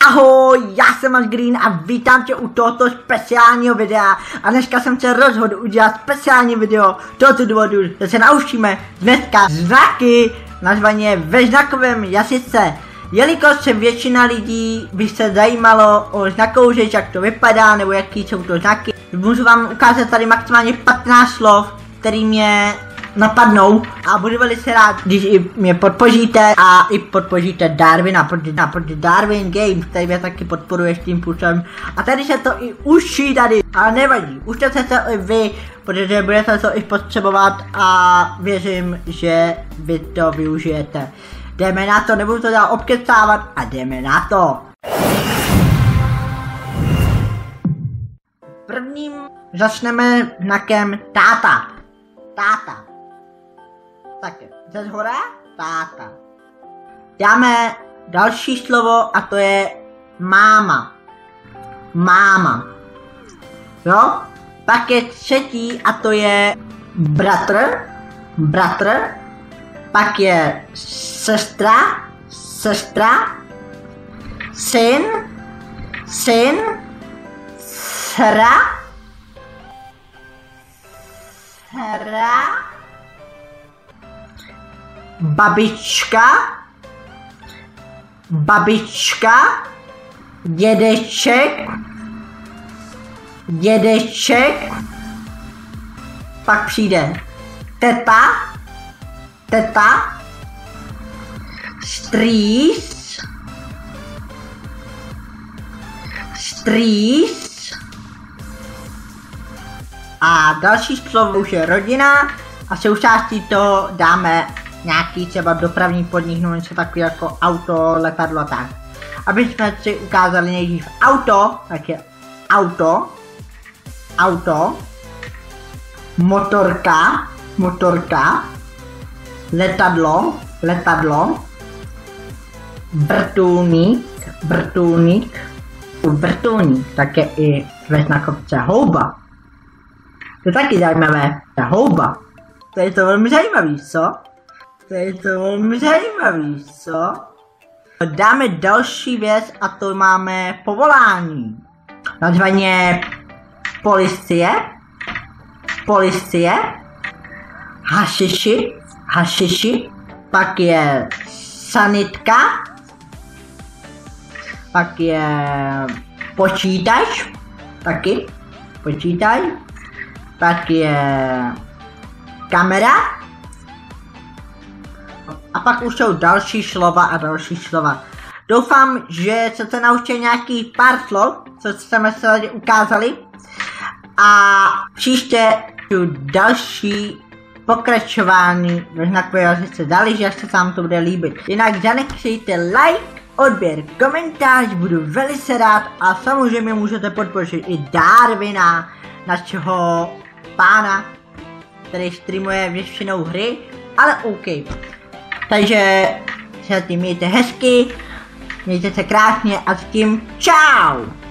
Ahoj, já jsem Max Green a vítám tě u tohoto speciálního videa a dneska jsem se rozhodl udělat speciální video tohoto důvodu, že se naučíme dneska znaky nazvaně ve znakovém jazyce. Jelikož se většina lidí by se zajímalo o znakovou řeč, jak to vypadá, nebo jaký jsou to znaky, můžu vám ukázat tady maximálně 15 slov, který mě napadnou a budu velice rád, když i mě podpoříte a i podpoříte Darwina, protože, Darwin Games, který mě taky podporuje s tím působem. A tady se to i uší tady, ale nevadí, užte se to i vy, protože budete to i potřebovat a věřím, že vy to využijete. Jdeme na to, nebudu to dál obkecávat a jdeme na to. Prvním začneme znakem. Táta. Ze zhora táta. Dáme další slovo a to je máma. Máma. Jo? Pak je třetí a to je bratr. Bratr. Pak je sestra. Sestra. Syn. Syn. Sra. Sra babička, babička, dědeček, dědeček, pak přijde teta, teta, strýs, strýs a další slovo už je rodina a součástí to dáme nějaký třeba dopravní podnik nebo něco takový jako auto, letadlo tak. Aby jsme si ukázali nejdřív auto, tak je auto, auto, motorka, motorka, letadlo, letadlo, vrtulník, vrtulník, vrtulník, tak je i ve znakovce houba. To je taky zajímavé, ta houba. To je to velmi zajímavý, co? To je to velmi zajímavý, co? Dáme další věc a to máme povolání. Nazvaně policie, policie, hašiši, hašiši, pak je sanitka, pak je počítač, taky počítač, pak je kamera, pak už jsou další slova a další slova. Doufám, že se naučili nějaký pár slov, co jsme se tady ukázali. A příště tu další pokračování ve znakové jazyce dali, že se vám to bude líbit. Jinak zanechejte like, odběr, komentář, budu velice rád a samozřejmě můžete podpořit i Darwina, našeho pána, který streamuje většinou hry, ale OK. Takže se tím mějte hezky, mějte se krásně a s tím čau!